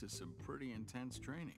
This is some pretty intense training.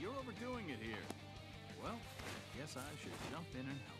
you're overdoing it here. Well, I guess I should jump in and help.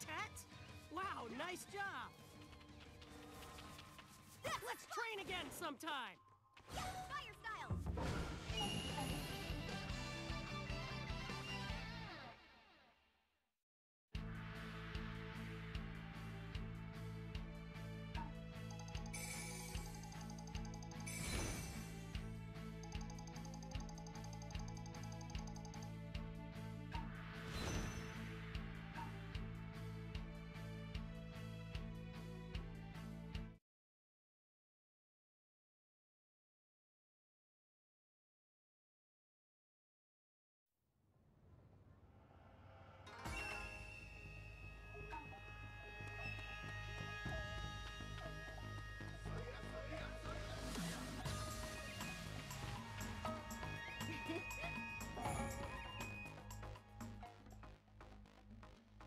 Those? Wow, nice job! Let's train again sometime!